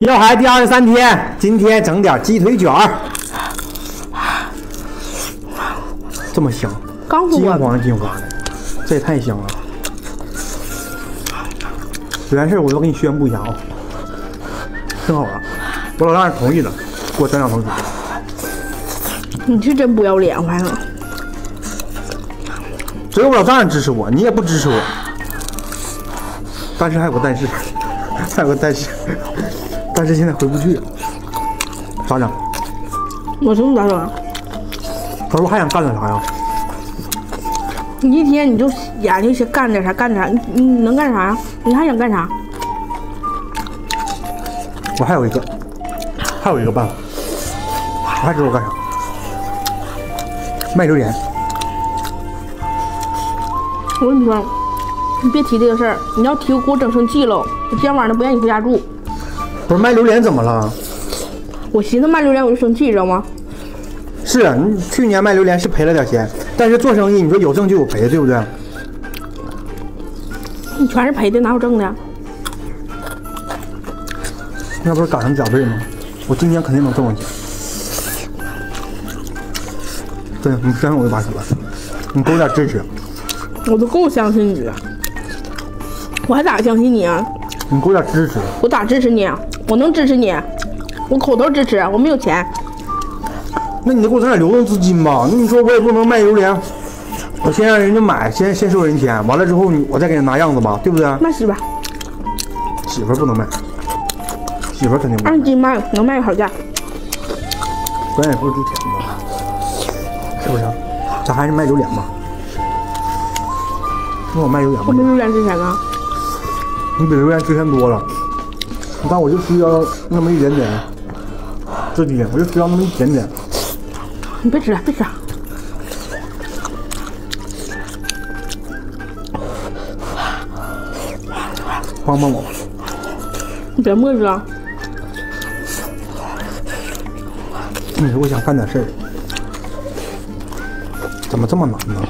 要孩第二十三天，今天整点鸡腿卷儿，这么香，金黄金黄的，这也太香了。有件事我要给你宣布一下啊、听好了，我老丈人同意了，给我整两头猪。你是真不要脸，我还能。只有我老丈人支持我，你也不支持我。但是还有个但是，还有个但是，但是现在回不去了，咋整？我什么咋整？他说还想干点啥呀？你一天你就研究些干点啥干点啥，你你能干啥呀？你还想干啥？我还有一个，还有一个办法，我还知道我干啥？卖榴莲。我跟你说，你别提这个事儿，你要提我给我整生气喽，我今天晚上都不让你回家住。不是卖榴莲怎么了？我寻思卖榴莲我就生气，知道吗？是啊，你去年卖榴莲是赔了点钱，但是做生意你说有挣就有赔，对不对？你全是赔的，哪有挣的？那不是赶上缴税吗？我今年肯定能挣回钱。真的，你相信我一把手了，你给我点支持，我都够相信你了，我还咋相信你啊？你给我点支持。我咋支持你啊？我能支持你？我口头支持，我没有钱。那你得给我整点流动资金吧？那你说我也不能卖榴莲，我先让人家买，先先收人钱，完了之后你我再给人拿样子吧，对不对？卖十吧，媳妇儿不能卖，媳妇儿肯定不能卖，二斤卖能卖个好价。关键也不值钱吧？是不是？咱还是卖榴莲吧。那我卖榴莲吧我，没榴莲值钱呢。你比榴莲值钱多了，但我就需要那么一点点自己，我就需要那么一点点。你别吃了，别吃了。帮帮我，你别磨叽了，你说我想干点事儿，怎么这么难呢？